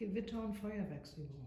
Gewitter- und Feuerwerksübung